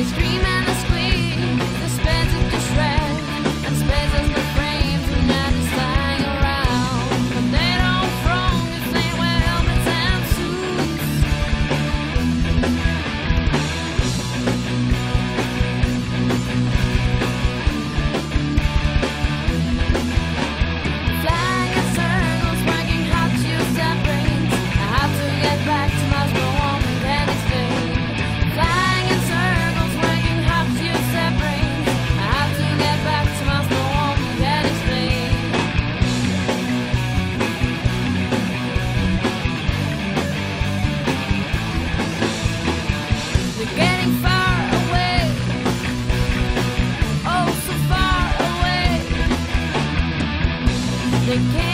They scream and they squeal. the.